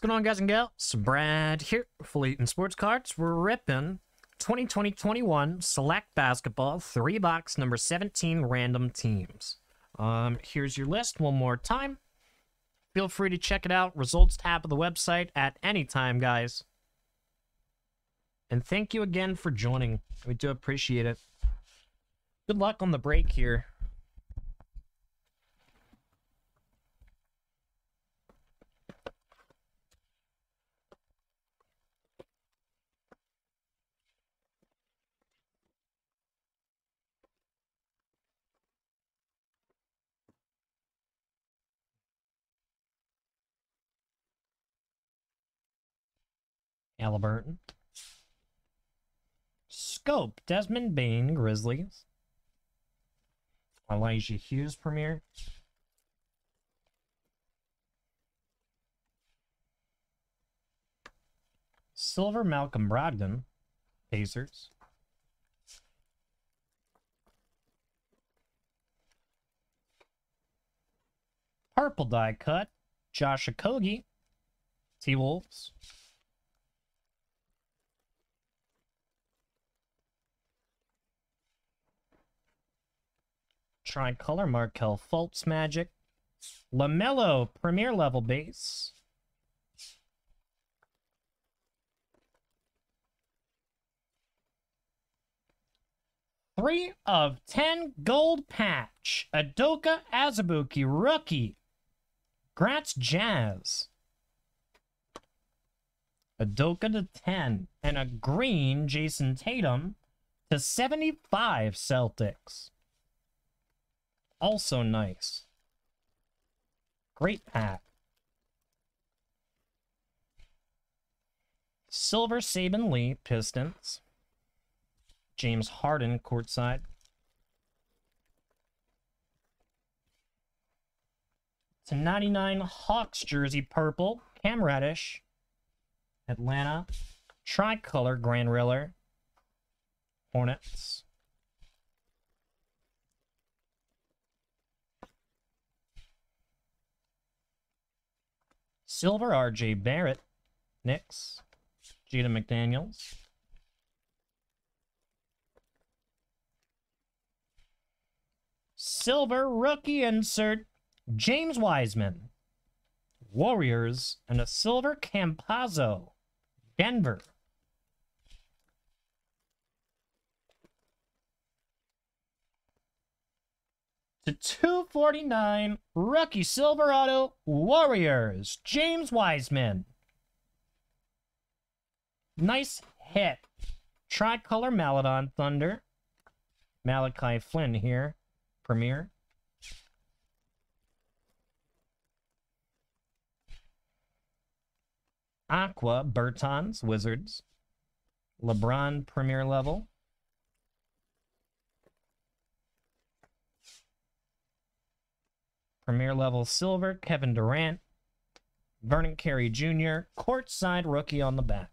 What's going on, guys and gals? Brad here, for Layton Sports Cards. We're ripping 2020-21 Select Basketball 3 box number 17 random teams. Um, here's your list one more time. Feel free to check it out. Results tab of the website at any time, guys. And thank you again for joining. We do appreciate it. Good luck on the break here. Halliburton. Scope, Desmond Bane, Grizzlies. Elijah Hughes premiere. Silver Malcolm Brogdon, Pacers. Purple die cut, Josh Okogie, T-Wolves. Tricolor Markelle Fultz Magic. LaMelo Premier Level Base. Three of ten gold patch. Udoka Azubuike rookie. Gratz Jazz. Udoka to 10. And a green Jayson Tatum to 75 Celtics. Also nice. Great pack. Silver Saben Lee, Pistons. James Harden, courtside. To 99 Hawks jersey, purple. Cam Reddish. Atlanta. Tricolor, Grant Riller. Hornets. Silver, RJ Barrett. Knicks. Jaden McDaniels. Silver rookie insert. James Wiseman. Warriors. And a silver Campazzo. Denver. To 249 rookie Silverado Warriors, James Wiseman. Nice hit. Tricolor Maledon Thunder. Malachi Flynn here. Premier. Aqua Bertans Wizards. LeBron Premier Level. Premier level silver, Kevin Durant. Vernon Carey Jr., courtside rookie on the back.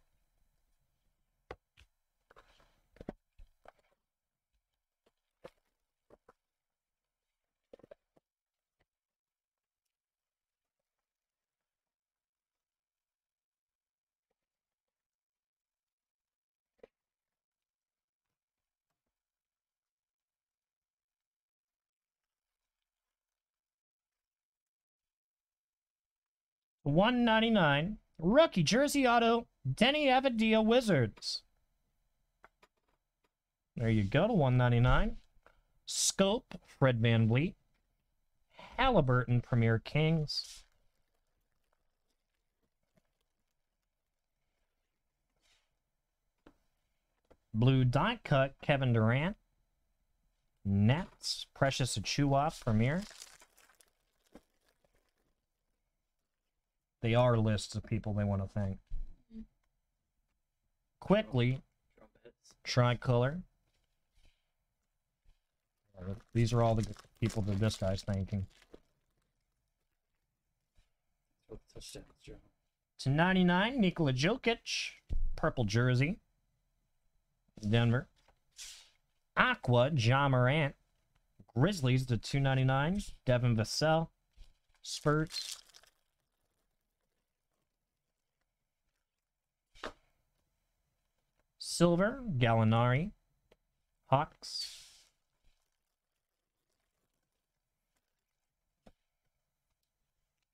One ninety nine rookie jersey auto Deni Avdija Wizards. There you go to one ninety nine. Scope Fred Van VanVleet. Halliburton Premier Kings. Blue die cut Kevin Durant. Nets Precious Achiuwa Premier. They are lists of people they want to thank. Mm-hmm. Quickly, tricolor. These are all the people that this guy's thanking. To 99, Nikola Jokic, purple jersey, Denver. Aqua, Ja Morant, Grizzlies to 299, Devin Vassell, Spurs, Silver, Gallinari. Hawks.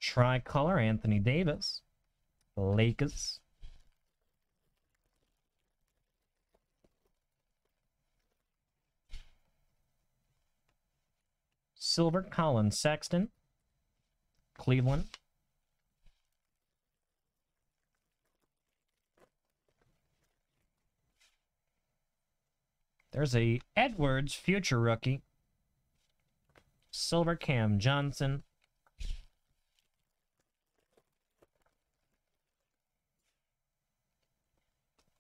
Tricolor, Anthony Davis. Lakers. Silver, Collin Sexton. Cleveland. There's a Edwards future rookie. Silver Cam Johnson.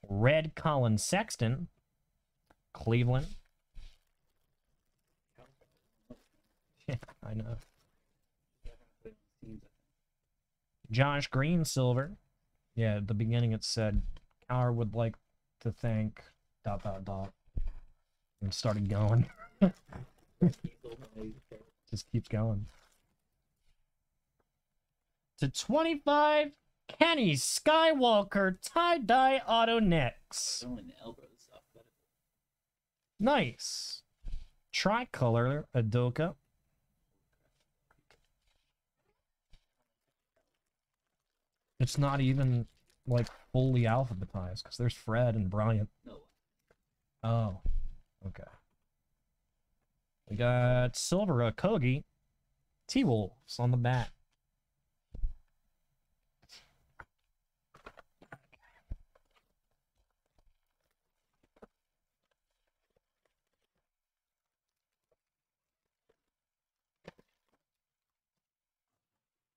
Red Collin Sexton. Cleveland. Yeah, I know. Josh Green Silver. Yeah, at the beginning it said Cower would like to thank dot dot dot. And started going. Just keeps going. To 25, Kenny Skywalker tie-dye auto Knicks. Nice. Tricolor Udoka. It's not even like fully alphabetized because there's Fred and Bryant. No. Oh, okay. We got Silver uh, Kogi, T Wolves on the back.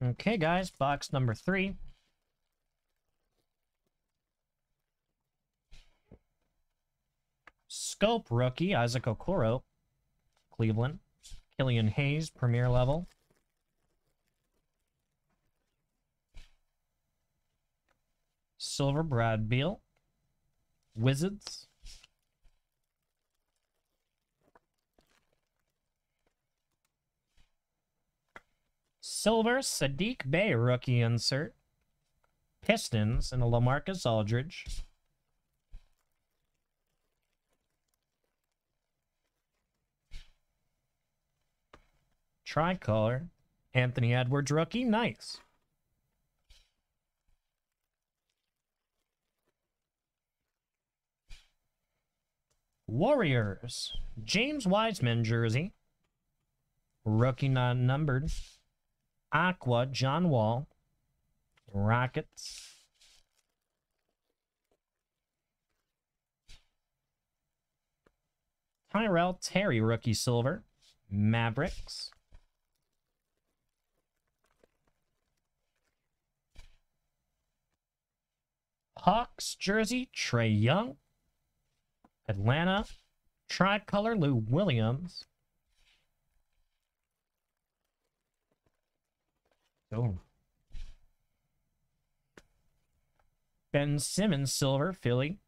Okay, guys, box number three. Scope rookie, Isaac Okoro, Cleveland. Killian Hayes, premier level. Silver Brad Beal, Wizards. Silver Saddiq Bey rookie insert. Pistons and a Lamarcus Aldridge. Tricolor. Anthony Edwards rookie. Nice. Warriors. James Wiseman jersey. Rookie not numbered. Aqua, John Wall. Rockets. Tyrell Terry, rookie silver. Mavericks. Hawks jersey, Trae Young. Atlanta. Tricolor, Lou Williams. Oh. Ben Simmons, silver, Philly.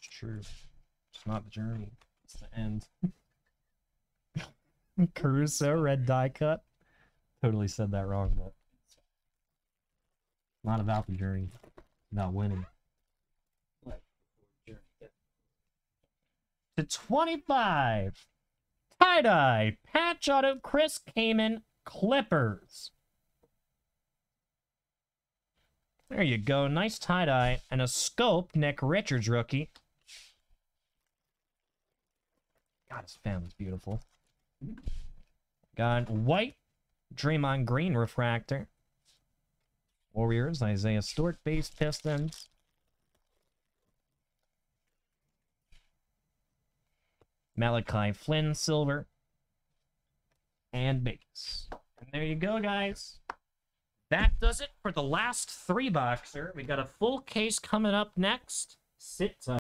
True. It's not the journey. It's the end. Caruso, red die cut. Totally said that wrong, but not about the journey. About winning. To 25. Tie-dye. Patch auto Chris Kaman Clippers. There you go. Nice tie-dye. And a scope Nick Richards rookie. God, his family's beautiful. Got white Draymond Green refractor. Warriors, Isaiah Stewart base Pistons. Malachi Flynn silver. And base. And there you go, guys. That does it for the last three boxer. We got a full case coming up next. Sit tight.